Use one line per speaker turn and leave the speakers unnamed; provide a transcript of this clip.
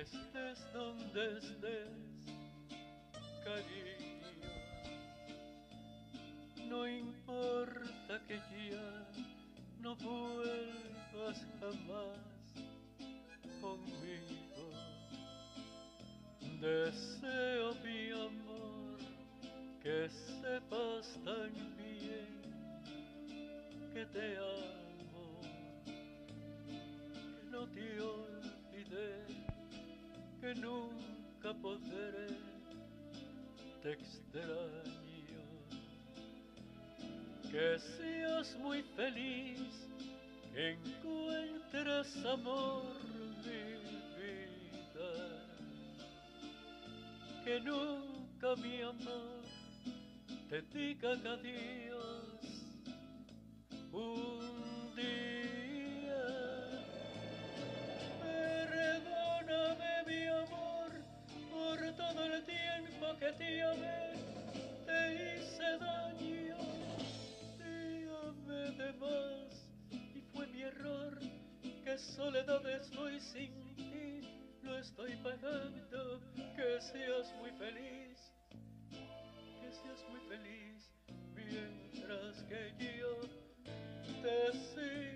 estés donde estés, cariño. No importa que ya no vuelvas jamás conmigo. Deseo mi amor que sepas tan bien que te amo, que nunca podré, te extraño. Que seas muy feliz, que encuentres amor, mi vida. Que nunca mi amor te diga adiós soledad estoy sin ti, lo estoy pagando, que seas muy feliz, que seas muy feliz mientras que yo te sigo